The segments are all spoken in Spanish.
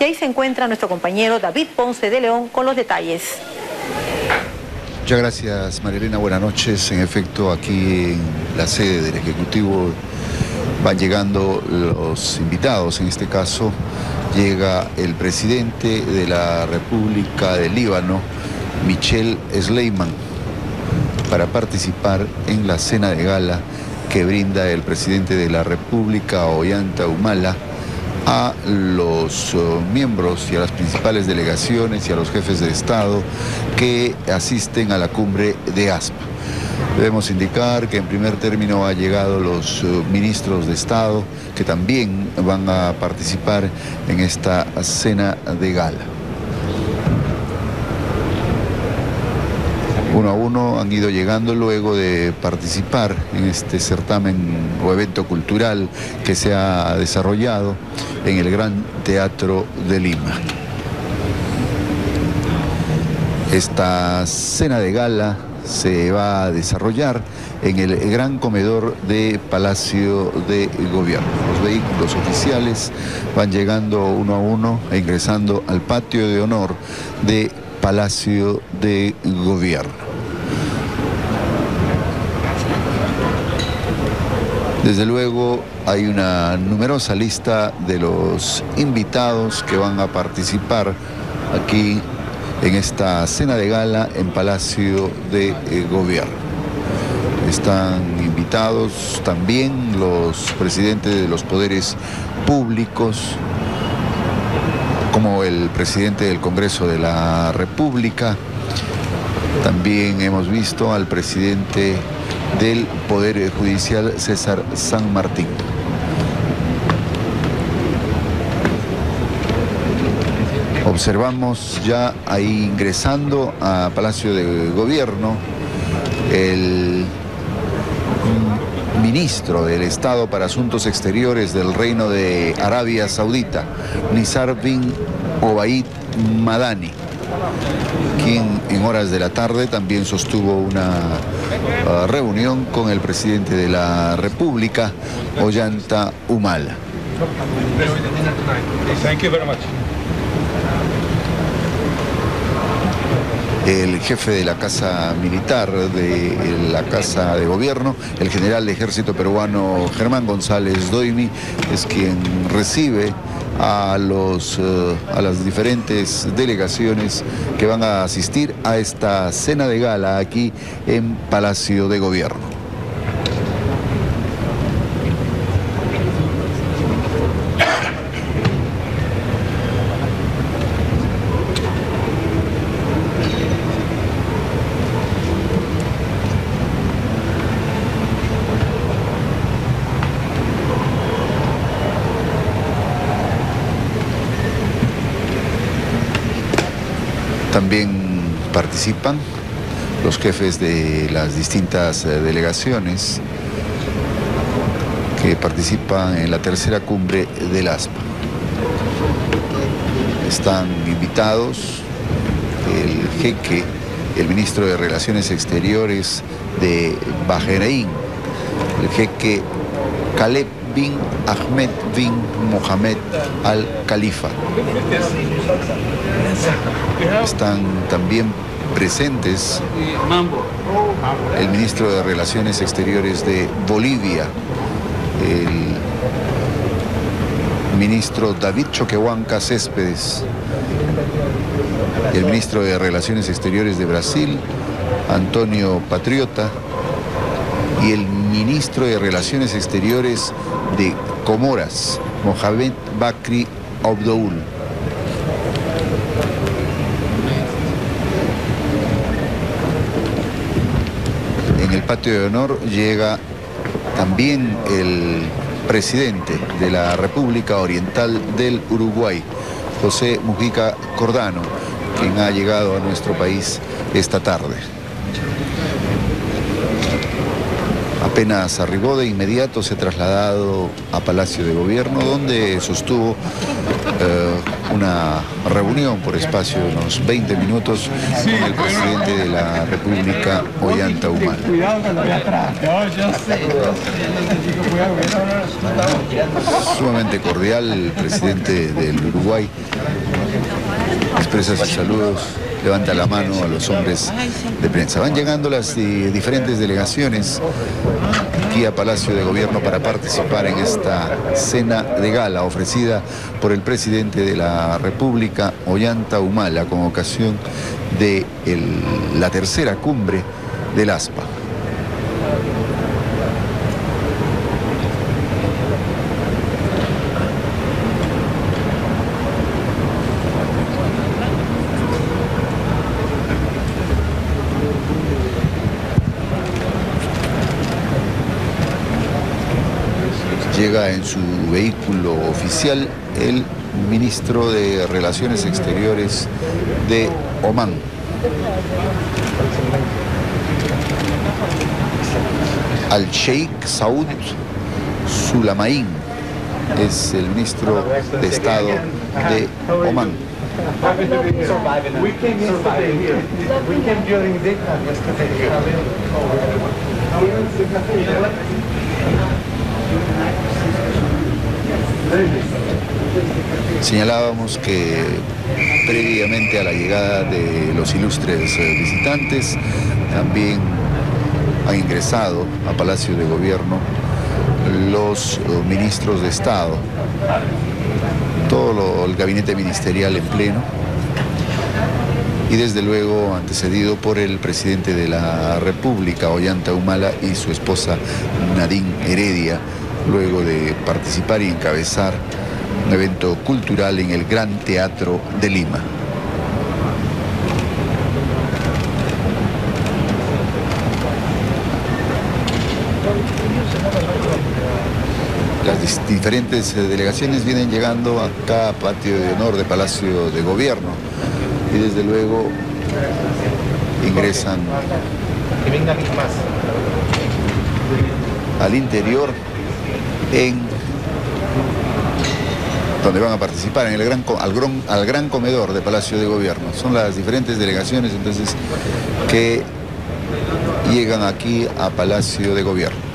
Y ahí se encuentra nuestro compañero David Ponce de León con los detalles. Muchas gracias Marilena, buenas noches. En efecto, aquí en la sede del Ejecutivo van llegando los invitados, en este caso llega el presidente de la República del Líbano, Michel Sleiman, para participar en la cena de gala que brinda el presidente de la República, Ollanta Humala, a los uh, miembros y a las principales delegaciones y a los jefes de Estado que asisten a la cumbre de ASPA. Debemos indicar que en primer término han llegado los uh, ministros de Estado que también van a participar en esta cena de gala. Uno a uno han ido llegando luego de participar en este certamen o evento cultural que se ha desarrollado en el Gran Teatro de Lima. Esta cena de gala se va a desarrollar en el gran comedor de Palacio de Gobierno. Los vehículos oficiales van llegando uno a uno e ingresando al patio de honor de Palacio de Gobierno. Desde luego hay una numerosa lista de los invitados que van a participar aquí en esta cena de gala en Palacio de eh, Gobierno. Están invitados también los presidentes de los poderes públicos, como el presidente del Congreso de la República. También hemos visto al presidente del Poder Judicial César San Martín. Observamos ya ahí ingresando a Palacio de Gobierno el ministro del Estado para Asuntos Exteriores del Reino de Arabia Saudita, Nizar bin Obaid Madani, quien en horas de la tarde también sostuvo una uh, reunión con el presidente de la República, Ollanta Humala. El jefe de la Casa Militar, de la Casa de Gobierno, el general de Ejército Peruano Germán González Doimi, es quien recibe a, los, eh, a las diferentes delegaciones que van a asistir a esta cena de gala aquí en Palacio de Gobierno. También participan los jefes de las distintas eh, delegaciones que participan en la tercera cumbre del ASPA. Están invitados el jeque, el ministro de Relaciones Exteriores de Bahrein, el jeque Caleb bin Ahmed bin Mohamed al-Khalifa. Están también presentes el ministro de Relaciones Exteriores de Bolivia, el ministro David Choquehuanca Céspedes, el ministro de Relaciones Exteriores de Brasil, Antonio Patriota, y el ministro de Relaciones Exteriores de Comoras, Mohamed Bakri Abdoul. En el patio de honor llega también el presidente de la República Oriental del Uruguay, José Mujica Cordano, quien ha llegado a nuestro país esta tarde. Apenas arribó de inmediato, se ha trasladado a Palacio de Gobierno, donde sostuvo eh, una reunión por espacio de unos 20 minutos con el presidente de la República, Ollanta Humala. Sumamente cordial el presidente del Uruguay expresa sus saludos, levanta la mano a los hombres de prensa. Van llegando las eh, diferentes delegaciones aquí a Palacio de Gobierno para participar en esta cena de gala ofrecida por el presidente de la República, Ollanta Humala, con ocasión de la tercera cumbre del ASPA. Llega en su vehículo oficial el ministro de Relaciones Exteriores de Omán. Al Sheikh Saud Sulamain es el ministro de Estado de Omán. Señalábamos que previamente a la llegada de los ilustres eh, visitantes, también han ingresado a Palacio de Gobierno los eh, ministros de Estado, todo el gabinete ministerial en pleno, y desde luego antecedido por el presidente de la República, Ollanta Humala, y su esposa Nadine Heredia, luego de participar y encabezar un evento cultural en el Gran Teatro de Lima. Las diferentes eh, delegaciones vienen llegando acá a patio de honor de Palacio de Gobierno y desde luego ingresan al interior en donde van a participar en el gran, al, gran, al gran comedor de Palacio de Gobierno. Son las diferentes delegaciones entonces que llegan aquí a Palacio de Gobierno.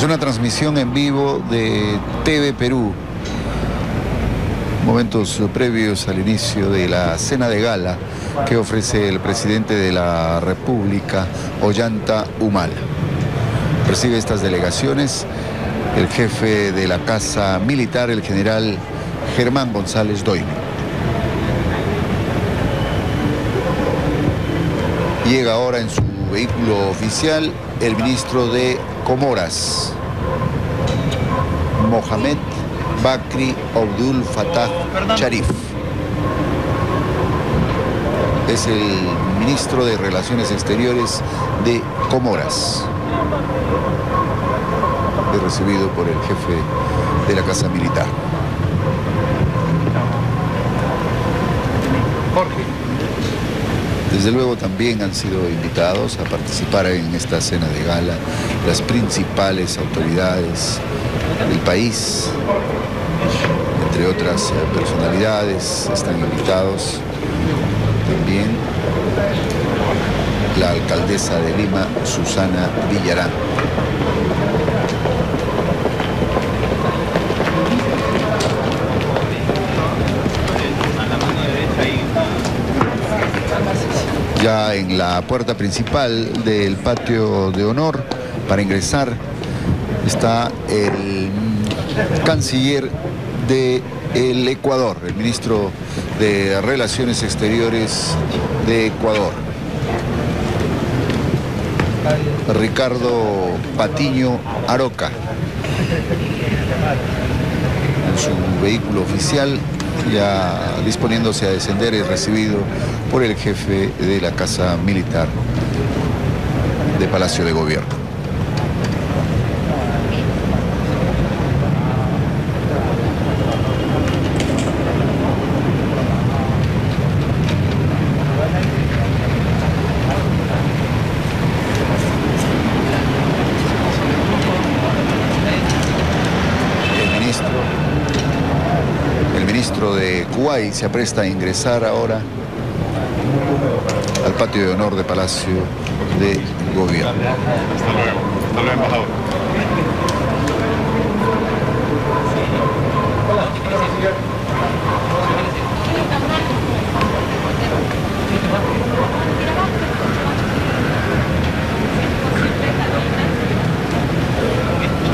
Es una transmisión en vivo de TV Perú. Momentos previos al inicio de la cena de gala que ofrece el presidente de la República, Ollanta Humala. Recibe estas delegaciones el jefe de la Casa Militar, el general Germán González Doyle. Llega ahora en su vehículo oficial el ministro de Comoras, Mohamed Bakri Abdul Fattah Sharif. Es el ministro de Relaciones Exteriores de Comoras. Es recibido por el jefe de la Casa Militar. Jorge. Desde luego también han sido invitados a participar en esta cena de gala las principales autoridades del país, entre otras eh, personalidades, están invitados también la alcaldesa de Lima, Susana Villarán. Ya en la puerta principal del patio de honor para ingresar está el canciller del el Ecuador, el ministro de Relaciones Exteriores de Ecuador. Ricardo Patiño Aroca. En su vehículo oficial ya disponiéndose a descender es recibido por el jefe de la Casa Militar de Palacio de Gobierno. y se apresta a ingresar ahora patio de honor de Palacio de Gobierno. Hasta luego. Hasta luego, embajador.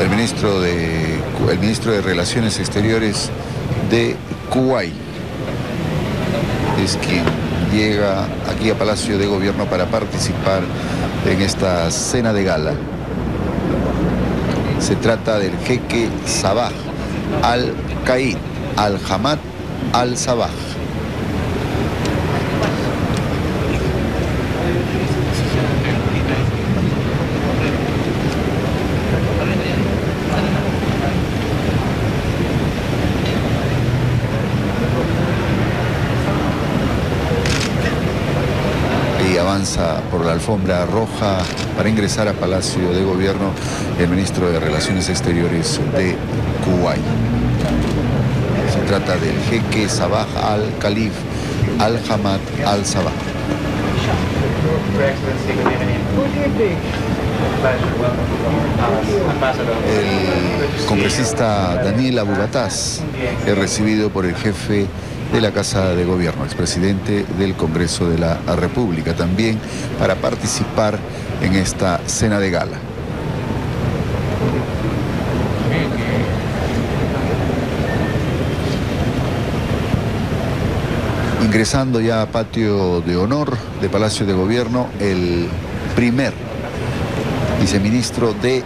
El ministro de, el ministro de Relaciones Exteriores de Kuwait es quien llega aquí a Palacio de Gobierno para participar en esta cena de gala. Se trata del jeque Sabah al-Qaid al-Hamad al-Sabah. Por la alfombra roja para ingresar a Palacio de Gobierno el ministro de Relaciones Exteriores de Kuwait. Se trata del jeque Sabah al-Khalif al-Hamad al-Sabah. El congresista Daniel Abugataz es recibido por el jefe de la Casa de Gobierno, expresidente del Congreso de la República, también para participar en esta cena de gala. Ingresando ya a patio de honor de Palacio de Gobierno, el primer viceministro de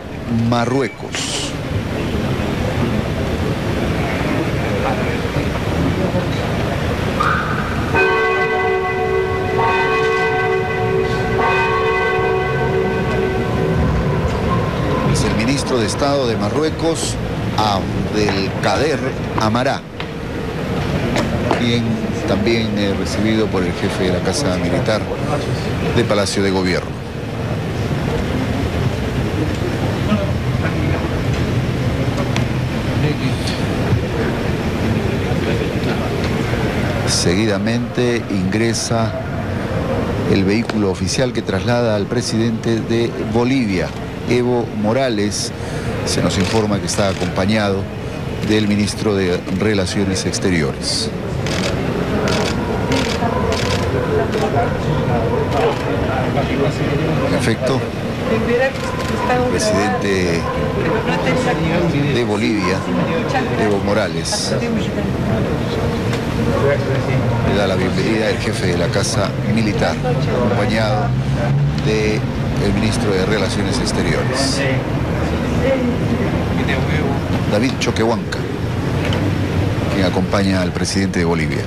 Marruecos. De Estado de Marruecos, Abdelkader Amará, quien también recibido por el jefe de la Casa Militar de Palacio de Gobierno. Seguidamente ingresa el vehículo oficial que traslada al presidente de Bolivia, Evo Morales. Se nos informa que está acompañado del ministro de Relaciones Exteriores. En efecto, presidente de Bolivia, Evo Morales, le da la bienvenida al jefe de la Casa Militar, acompañado de el ministro de Relaciones Exteriores. David Choquehuanca, quien acompaña al presidente de Bolivia.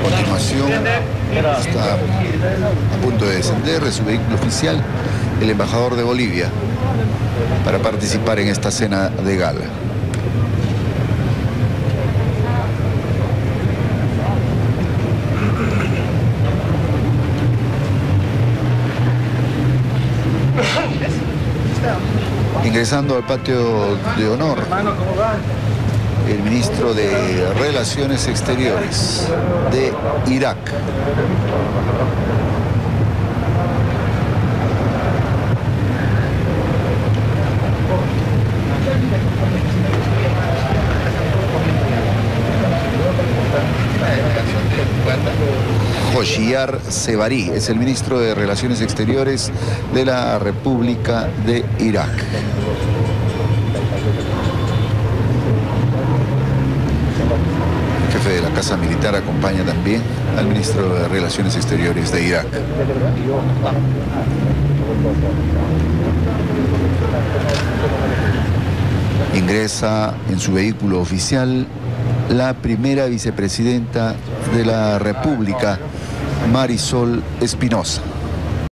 A continuación está a punto de descender de su vehículo oficial el embajador de Bolivia para participar en esta cena de gala. Ingresando al patio de honor, el ministro de Relaciones Exteriores de Irak. Joshiar Sebarí, es el ministro de Relaciones Exteriores de la República de Irak. jefe de la Casa Militar acompaña también al ministro de Relaciones Exteriores de Irak. Ingresa en su vehículo oficial la primera vicepresidenta de la República, Marisol Espinosa.